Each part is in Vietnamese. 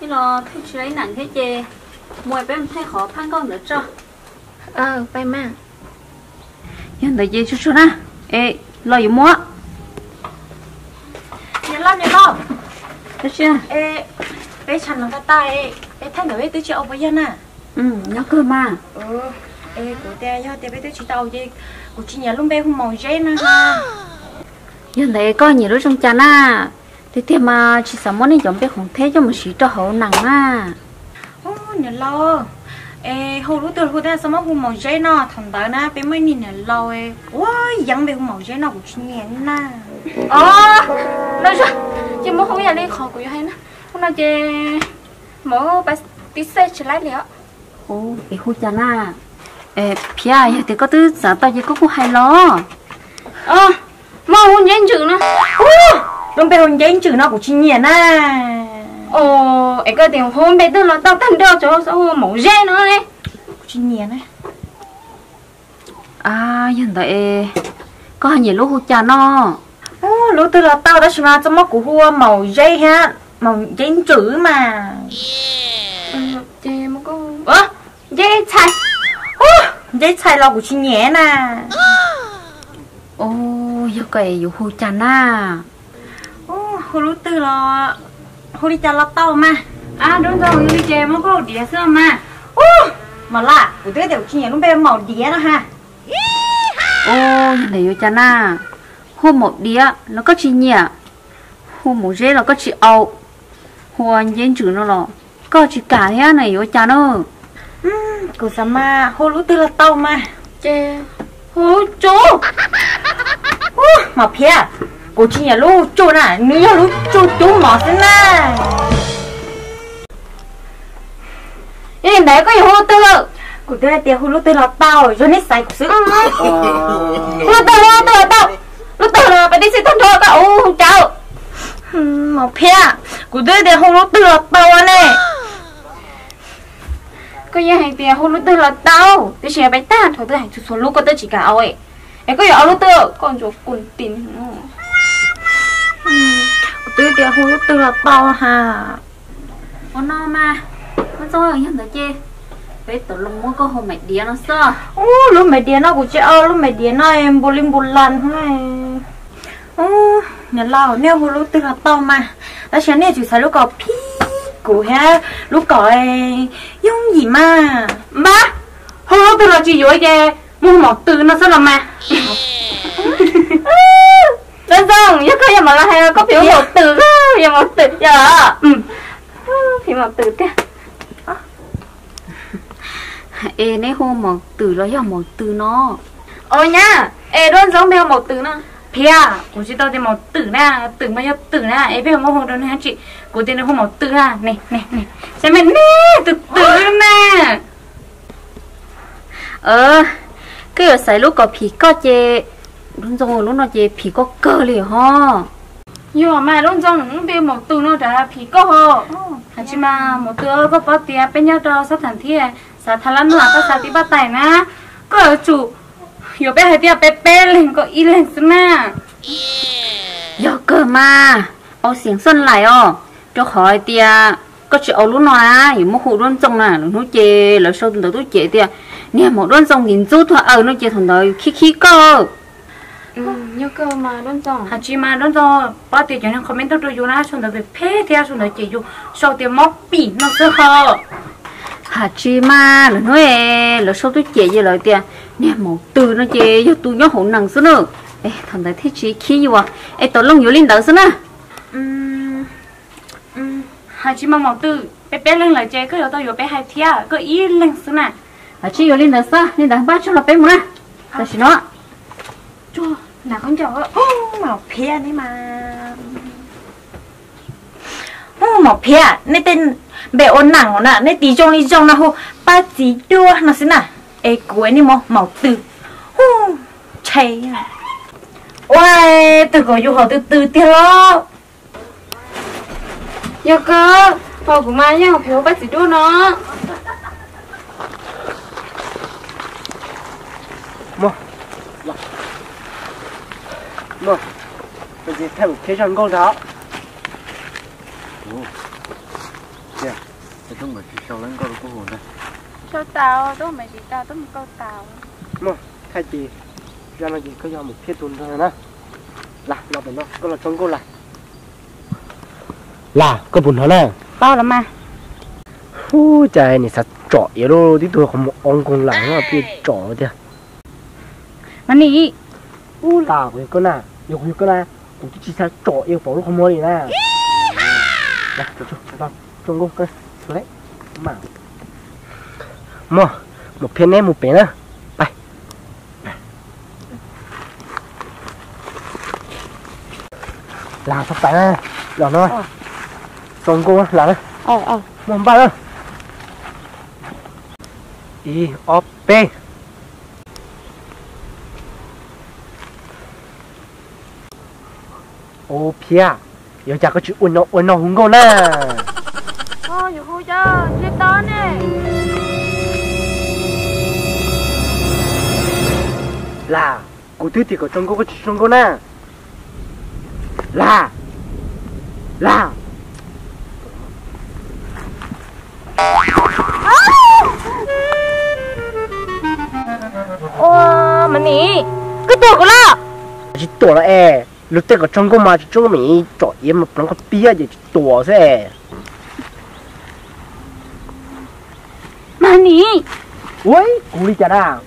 cái lo thấy chị lấy nặng thế chê. Mùi bên thấy khó phán con nữa cho. Ờ bay mà nhưng đợi gì chút chút na ê lo gì mua nhớ lo nhớ lo thấy chưa? Ê bé chăn nó cái tay bé thay tứ chị ông bây giờ nè ừ nhớ cơ mà ừ ê của tè do tè bé tứ chị tàu gì của chị nhà luôn bé không màu dây nè ha nhưng có nhiều đứa trong chăn à thế thì mà chỉ sợ món này giống bé không thế cho một xí cho hậu nặng à ô nhớ lo ê hồi lúc từ hồi ta sao mà không màu dây nè thằng đó nè bé mới nhìn nhớ lo ê ôi dặn bé không màu dây nè của chị nhà nè ờ nói sao chị muốn không nhận đi khó của hay nè hôm nay chị mỗi bà tí xe chỉ lấy liệu ô cái khu chăn à ê phía ai thì có thứ giả tao chỉ có khu hay lo ờ mà không nhận chữ nữa. Luôn bé hôn dây chữ nó của chị nhà nè ồ ấy cái tiền hôm bé tức là tao thân đeo cho sao mẫu dê nữa đấy. Của chị nhà nè à hiện tại có nhiều lúc khu chăn nó ô lúc từ là tao đã xem cho mắt của hua màu dây ha mỏng trên chữ mà jem có ơ dê chai. Ơ dê chai là của chị nhé nè. Ô yêu cái yêu hồ chán à ô hồ lú tư là hồ đi chán là tao mà. À đúng rồi hồ đi jem có đĩa sơ mà. Ô mà lạ, của tôi đều chị nhé bây giờ màu đĩa đó ha. Ô này yêu chán à hôm một đĩa nó có chị nhỉ? Hôm một dê là có chị ẩu hôm diễn chữ nó là có chị cả thế này อยู่ chăn nữa của sao mà hồi lúc từ là tao mà. Chị hú chú. Ô mà phía của chị nhẹ lúc chú nè nếu lúc chú chú mỏ thế nè Yên đấy có gì hô tư của tôi là tiền hồi lúc từ là tao cho nên xài của sự Hô tư hô tư tao. Lúc tư là phải đi xin thân thôi cậu không cháu mà phía tôi là hồi lúc từ là tao nè. Có gì hành tiền lúc tư là tao. Tôi chỉ là bánh ta thôi tôi hành chút số lúc có tôi chỉ cả ấy. Ấy có áo lúc tư Con chỗ quần tin tôi hồi lúc từ là tao ha ô nó mà nó rồi hiện tại chê. Bé tổ lông mua có hôm mày đĩa nó sao ô lúc mày điên nó của chị ơi lúc mày điên nó em bù lim bù lăn hay ô nhà lao nêu hồi lúc từ là tao mà ta sẽ nêu chỉ sai lúc có của ha lúc có dùng gì mà? Ba Hô lúc tư là chỉ dối kìa? Mua một từ nó sao là mà Đơn giản, nhất mà là hay có phiếu một từ đó Phiếu một từ, dạ Ừ. Phiếu một từ ê nấy hôm một từ nó giờ một từ nó. Ôi nha, ê đơn giống đeo một từ nữa phía của chị tao thì một từ nè từ bao nhiêu từ nè. Em biết không? Hôm đó nè chị của tên nó không một từ à này này này xem mình nè từ từ nè. Ờ cái ở sai lúc có phí có chê đúng rồi lúc nó chê phí có cơ liền ho Yo mà đơn giống đeo một từ nữa đã phí có hò Hả mà một từ có có tiền bên nhau đó sát thành thiê Sát thà lắm nữa có sát tí bắt tay nè. Có ở chủ Yo bé hay tiền bé bé lên có y lên nè giờ cơ mà. Ô xiềng xuân lại ô. Cho khỏi tia có chuyện ô lúc nào à hiểu một khu luôn trong nè nó chê là sau tuần tôi chê tia. Nè một luôn trong nhìn chút thôi. Ờ nó chê thằng đời khí khí cơ. Ừ, nhớ cơ mà đơn giản hả chị mà đó rồi bao tiền cho nên comment tôi cho nó rồi về phê theo xong rồi chị cho sau tiền móc bỉ nó sơ hờ hả chi mà là nói là sau tôi chê gì lời tia nè một từ nó chê cho tôi nhớ hổ nặng xuống nữa ê thằng đời thích chi khí gì vậy ê tổ lông yếu lên đỡ xuống nè. Ừm, ừm, hả chị mà một từ bé bé lên lời chơi cứ đầu tao yo bé hai thia cứ ý lên xuống nè. Hả chi yếu lên đỡ sao lên đỡ ba cho là bé muốn nè. Ta chỉ nó Chua, là con chó. Màu phía đấy mà. Màu phía nên tên bé ôn nặng nè nên tí trong đi trong nó hô. Ba chỉ đua nó xin nè ê cuối đi màu màu từ hú chạy à ôi từ có yêu họ từ từ tiêu Nhớ cơ Thôi của mai nhá, phiếu bác sĩ đua nó. Là. Mua. Bây giờ theo một thế trận con đó. Kìa, cái trong mà chỉ sau lắng có được có hồn đây. Cho tao, đâu mày chỉ tao, tôi một câu tao. Mua. Thay gì? Ra nó chỉ có do một thế tuần thôi nè. Là, nó phải nó, có là trong con là. Là, có buồn hả nè? bao lắm mà Hu trời này sao trọ vậy đâu, tí tôi không một ông con lại nó bị trọ thế. mà nỉ U là cái con nào, yêu cái con nào, cũng chỉ sao trọ yêu bỏ lúc không mua gì nè. Nè, cho cho cho con, trong con cái lấy, mà. Mua, một 片 này một bé nữa, bay. Là sắp tay nè, rồi nó. Trong con á, là đấy. ờ ờ Một ba nữa. Y, O, P. Ô pia, giờ chả có chữ uốn nó uốn nó hùng ngon nè. Thôi, dù khu cho, chết đó nè. Là, cô thứ thì có trong có trong cô nè. Là, là. ô mà nỉ cái tuổi của nó chỉ tổ là e, lúc đấy có trong cô mà trong mình chọn em mà nó có pia gì tổ thế. mà nỉ Ôi, cô đi chả nào.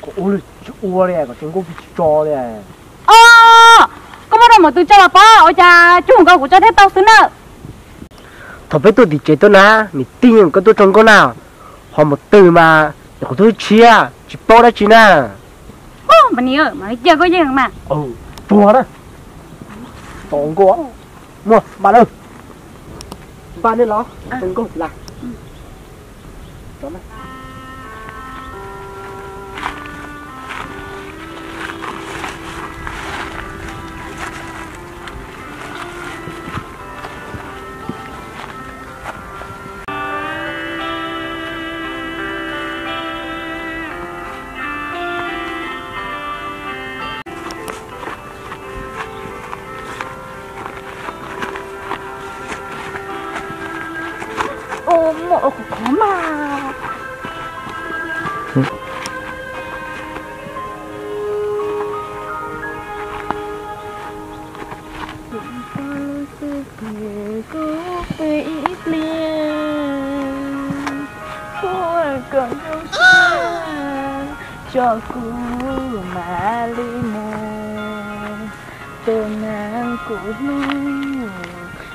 Cô ôi, chú ua đấy, có trong cô bị cho đấy. ờ có bắt đầu một từ cho bà ba ở cha chung câu của cho thế tao xứ nợ Thôi bây tôi thì chế tôi nè, mình tin có tôi trong cô nào. Họ một từ mà, có tôi chia, chỉ bao đó chỉ nè. ô mà ơi mà chưa có gì mà Ừ, chùa đó. Tổng cô. Mua, bà ơi. Bà nên lo, tổng cô là. Đó này.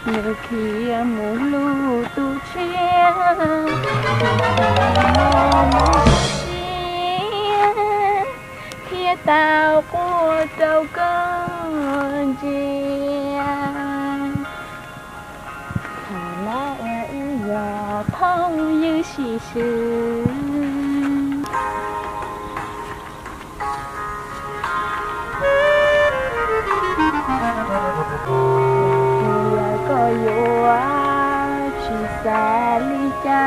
Người kia mù lu tu chia kia tao của đâu con chia thà lại giờ thông như xì xừ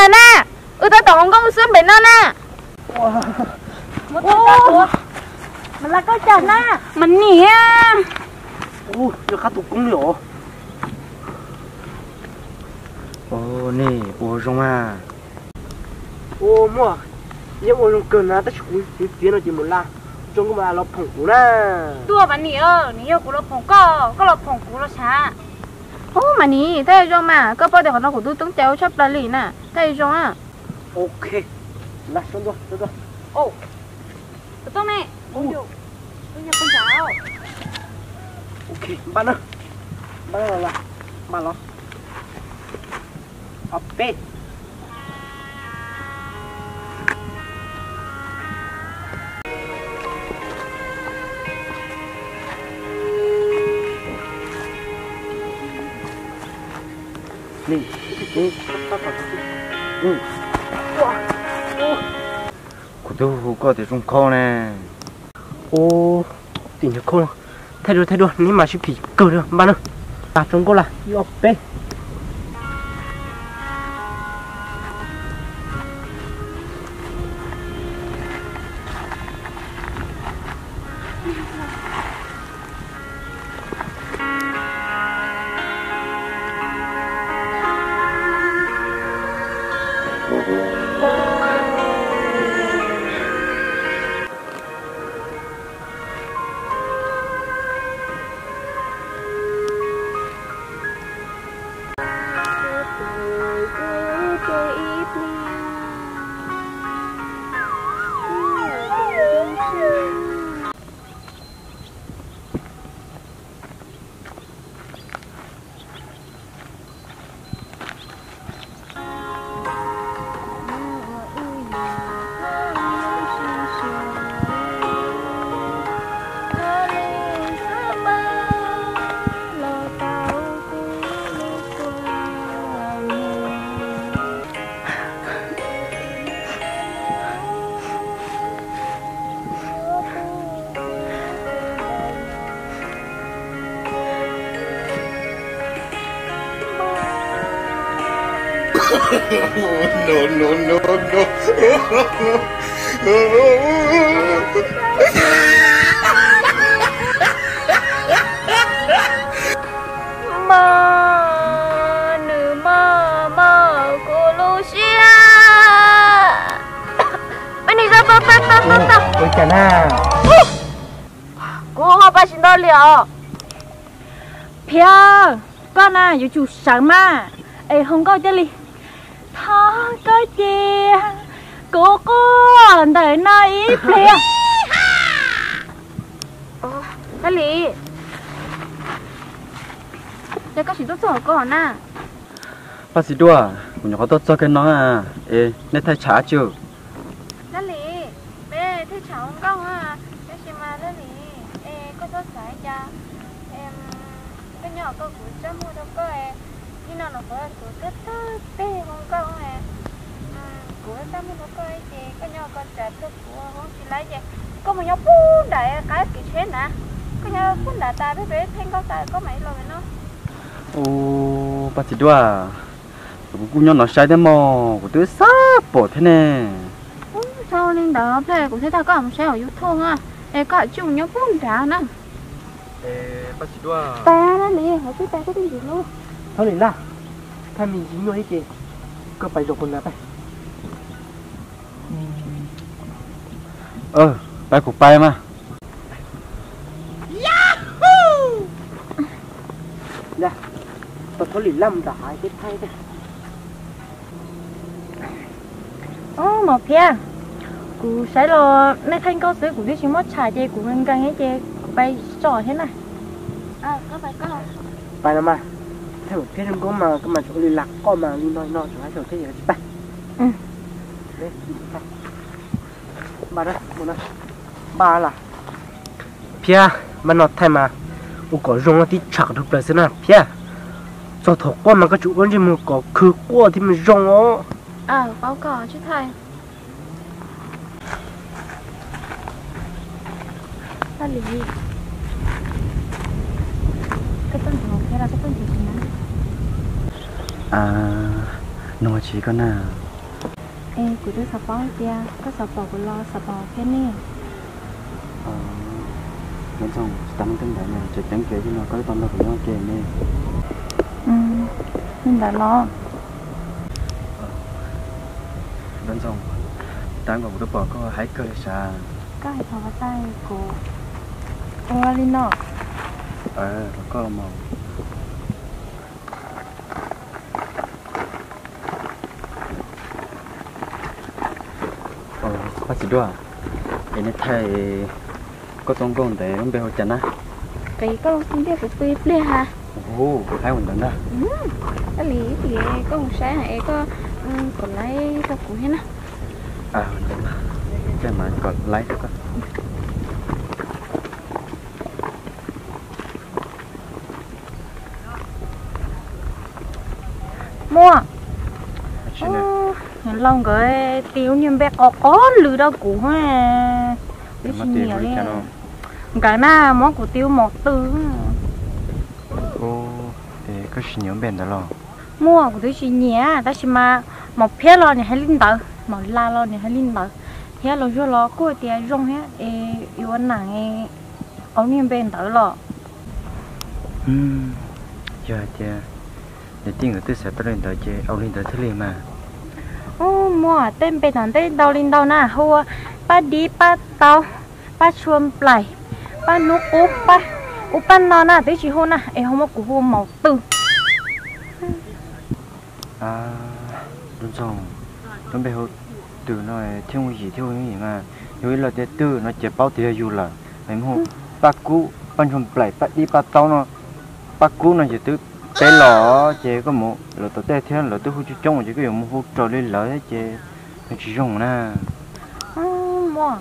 chả nè ừ ta tổng công sớm bên nó nè một ô mà là có chả nè mà nỉ à Ồ, giờ khá tụ cũng liệu. Ồ, nè, ồ rong à. Ồ, mua. Nhưng ồ rong cơn à, ta chú ý phía nó chỉ một la. Trong cái mà nó phỏng cú nè. tua mà nỉ ơ nỉ ơ của nó phong co có nó phong của nó xa ô mà nì thế rồi mà có bao giờ nó của tôi tung chéo chấp là lì nè thế rồi à Ok. Là, xong rồi, xong rồi. ô tao nè ok bạn ơi bạn là bạn lo up bed nè nè ừ. Tôi có thể dùng kho nè ô tìm được không thay đồ, thay đồ. nếu mà ship thì cờ được bạn ơi. À chúng cô là up bed no no no no. Mà nữ mà mà cô Lucia. Bên này ra ta ta ta ta ta ôi chà na. Cô họ ba xin đó liệu. Con à dù chủ sáng mà. Ấy không có chơi li thọ có chè cô cô đợi nói phía Thế lì Để có chỉ tốt cho cô nè bác sĩ đua của nhỏ tốt cho cái nó à? Ê nên thay trả lì Bê thế cháu không công à? Thế chị mà lì Ê có tốt xảy cha Em. Cái nhỏ cô cũng chưa mua đâu có em Nhưng nào nó có của cái tốt Bê không công em Của ta mua đâu có em chị Cái nhỏ con trả thức của không chị lấy chị Có một nhỏ bú đại cái kỳ thế nè Cái nhỏ bú đại ta biết biết Thanh có tài có mấy lần nó ô bác sĩ đua của cô nhỏ nó sai đấy mò của tôi sắp bỏ thế nè. Sao nên đó play của thế ta có làm sao ở youtube à. Em có chung nhau cũng trả nè bác sĩ đua ta đó nè họ biết ta có cái gì luôn thôi đi là thay mình dính hết kì có phải rồi con là phải ờ bài của bài mà. Nè tôi thôi lì lâm đã hai cái thay đây Ồ, mà phía Cú sẽ lo Nãy thanh câu sữa của biết chúng mất trà chê của ngân căng ấy chê Bay trò thế này. À có phải có bài nào mà theo cái trong có mà cái mà chỗ lì lạc có mà đi nói nói chỗ hai chỗ thế gì Ừ. đấy bà đó một này bà là. Phía mà nó thay mà. U có rong là tí chặt được rồi thế nào phía cho thọ qua mà cái chủ quan gì mà có khử qua thì mình rong ó à báo cỏ chứ thầy. Ta lì Cái tên của phía là cái tên gì à nó chỉ có nào? Ê, của tôi sập bó tia Có sập bó của lo sập bó cái nè. Ờ vẫn xong tăng tinh đại này chỉ tránh kể cho nó có con nó của nó kể nè. Ừ Nên đã lo. Vẫn xong tăng vào cái bò có hai cơ xa Có hai thọ vào tay của Linh nó ờ có màu ờ bác sĩ đua em thay có tông công để ông bé hồi chắn á? Cái có không biết của bê bê ha ồ hai quần tấn đó cái lý thì có một sáng này có còn lấy cái củ hết á. À đúng cái mà còn lấy đó con mua Lòng cái tiêu như bé có có lử đâu cũ ha Cái gì nhiều đấy Cái na món của tiêu một tư ô thì có xin nhóm bền đó lo. Mua của tôi chỉ nhé Ta chỉ mà một phía lo này hay linh tờ Một la lo này hay linh tờ Thế lo cho lo của tiền rong hết Ê yêu anh nàng ê Ông nhiên bên tờ lo. Ừm giờ thì để tiền người tôi sẽ bắt lên tới chơi ông lên tới thứ liền mà mua tên bên thằng tên đau linh đau na Hùa Ba đi ba tao Ba chuông lại Ba nụ úp ba Úp ba nó na Tới chỉ hôn na Ê không có của hôn màu tư. À đúng rồi đúng bây giờ từ nói theo cái gì theo cái gì mà nếu là để từ nó chỉ bao tiền dù là em không bác cũ ban chồng lại bác đi bác tao nó bác cũ nó chỉ từ té lọ chỉ có một lọ tao té theo lọ tôi hút chút trong chỉ có dùng một hút trò lên chỉ nó chỉ dùng nè. Mua.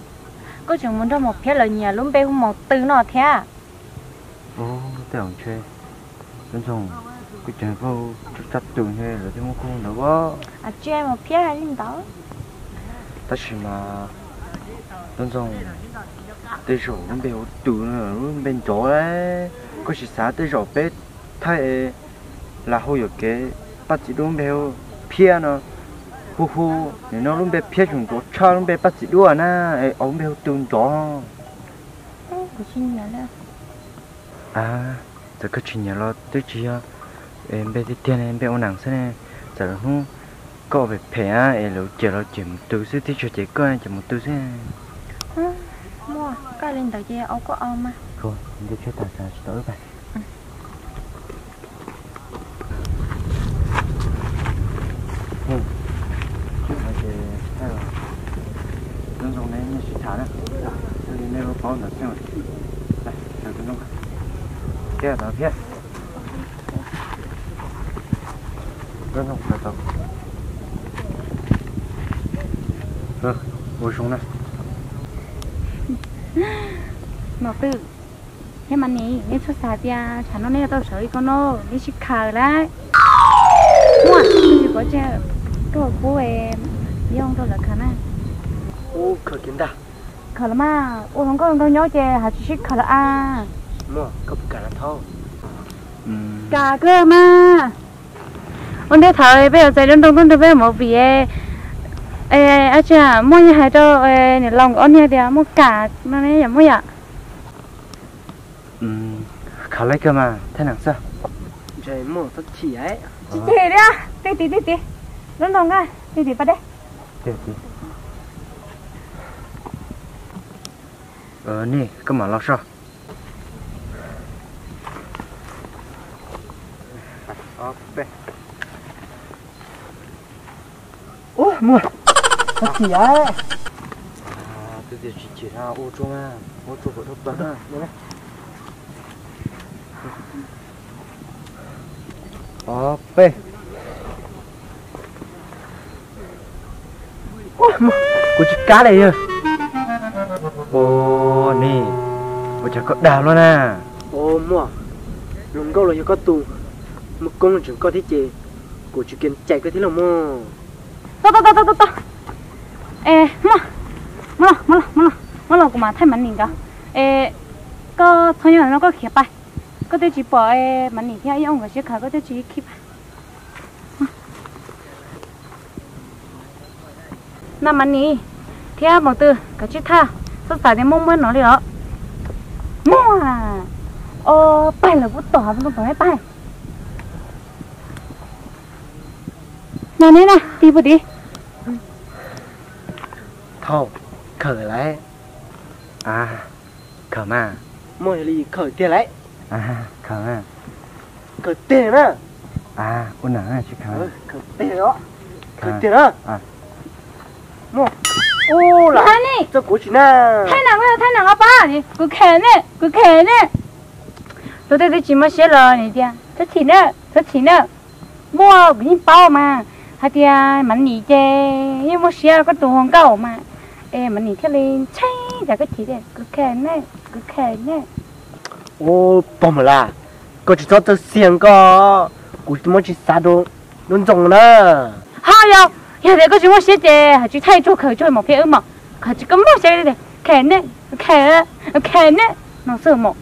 Có chừng muốn cho một phía lời nhà luôn bê hôn màu tư nó thế à? Ô tôi không chơi đúng rồi cái chuyện cô chắc tưởng hay là tôi muốn không được quá À chứ em một phía hay linh tờ ta chỉ mà đúng rồi tới rồi nó bị tụ nó bên chỗ đấy. Có chỉ xả tới rồi bé thay là hồi cái bắt chỉ đúng béo pia nó hu hu nếu nó luôn bé pia chúng chỗ cha luôn bé bắt chỉ đua na ông béo tương đó à giờ cái chuyện nhà lo tới chi à em bé thì tiền em bé ông nặng thế này giờ không có về phe à em lo chờ lo chìm từ xưa thì cho chị coi chìm một từ xưa Mua Cái linh tờ chê ấu có ôm mà rồi đi chơi tài sản tới vậy Ừ. Chứ mà chị hay là nó dùng này như chị thả nè Tôi đi nêu có nữa xem rồi Đây, chờ tôi nông Kia đó kia Rất nông phải tập. Ừ, ngồi xuống này mà tư thế mà nè nếu cho xài tia chả nó nên tao sợ con nó đi chỉ khờ đấy. Mua thì có chơi cái bố em với ông tôi là khờ này. Ô khờ kiến ta khờ là mà ô không có đâu nhớ chơi hả? Chỉ khờ là à cấp cả là Ừ. cả cơ mà. Ông đây thời bây giờ chạy đến đông đông bây giờ một vì ê ê à mua như hai đâu ê nè lòng ông như thế mua cả nó này mua ya Ừ. khá lấy cơ mà thế nào sao? Trời mua thật chỉ ấy. Chị chị đấy à tí tí tí tí. Đông đông cái tí tí bắt đấy Được đi. Ờ nè, cái mà lo sao? Ok. ô mua thật chỉ ấy À, tôi chỉ chỉ ra ô trung à, ô trung của thúc à. Ok. cô chỉ cá đây à Ô nè, ô chả có đào luôn à. ô mua luôn câu là cho có tù công chúng có thế chị của chị kiến chạy cái thế là mua to to to to to to. Ê mua mua mua mua mua mua của mà thay mình cả. Ê, có thôi nhưng nó có khía bài có thể chỉ bỏ, ê mình nhìn theo ông à? cái chiếc khá có thể chỉ khía bài nằm mình nhìn theo một từ cái chiếc tha, sao tại đến mông mới nó đi đó mua à ô bài là bút tỏ không phải bài. Nè nè nè đi vào đi. Thâu khởi lại À, khờ mà. mua là khởi tiền lại À, khờ mà. khởi tiền á À, ôn nắng chứ khờ. khởi. Tiền đó. Khởi. À. tiền á À. mua ô là Nani? nè cho chị na. Thay nàng ơi thay nàng á ba nè khe nè khe nè. Tôi đây tôi chỉ mới xé rồi nè tia thế thì nè thế thì nè. Mua cái bao mà hai tia mình nhỉ chê nhưng mua xé có đồ hoàng cầu mà. Ê mình nhỉ theo lên. Chay giờ cái chỉ đấy cứ khe nè cứ khe nè ô bỏ mà là. Cô chỉ cho tôi xiên có. Chỉ muốn chỉ xa đồ luôn trồng na hai yo giờ để có chúng mua xé chê hay chỉ thay cho khởi cho một cái mà khởi chỉ có mua xé đấy khe nè khe khe nè nó sợ một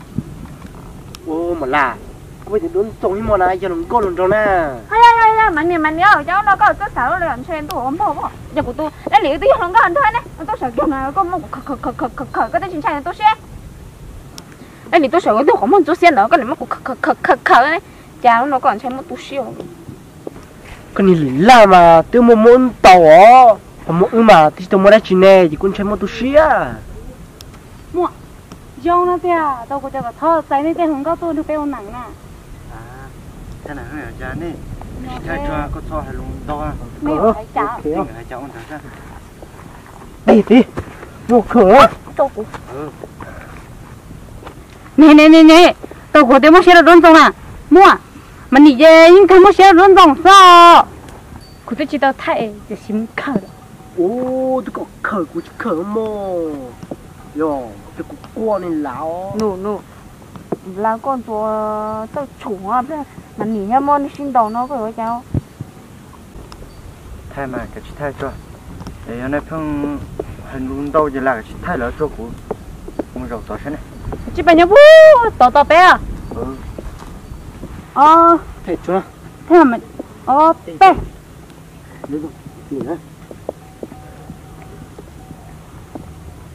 ô mà là. Cô chỉ luôn trồng như mà này cho nó có luôn trồng na hay mình nè mình nhớ cháu nó có tất cả nó làm chuyện tôi không? Bỏ giờ của tôi đã liệu tôi không có anh thôi nè tôi sợ kiểu nào có một khờ khờ khờ khờ khờ khờ cái chuyện này tôi sẽ. Đây thì tôi sợ tôi không muốn tôi sẽ nữa cái này nó khờ khờ khờ khờ khờ này cháu nó còn chơi một tôi siêu. Cái này là mà tôi muốn muốn tàu ó mà muốn mà thì tôi muốn ra chuyện này thì cũng chơi một tu xía do nó thế à? Đâu có cho vào thơ tại nên tên không có tôi được béo nặng nè. À thế nào hả cha nè thay cho có cho hay luôn đâu à mấy cháu ăn thật đi đi vô cửa nè nè nè nè tôi có thể mua xe đơn xong à mua mà nị về nhưng không mua xe đơn xong sao cứ tôi chỉ tao thay để xin khờ ô tôi có khởi của chị khởi mồ yo tôi có này lão nụ nụ là con tua tao chủ à mà nị nha mon xin đầu nó với cháu. Thay mà cái chị thay cho. Để anh ấy phong hình luôn đâu chỉ là cái chị thay lỡ cho của không rầu tỏ thế này. Chị bà nhớ bú tỏ tỏ bé à? Ừ. Ờ. Thế chưa? Thế mà mình ờ bé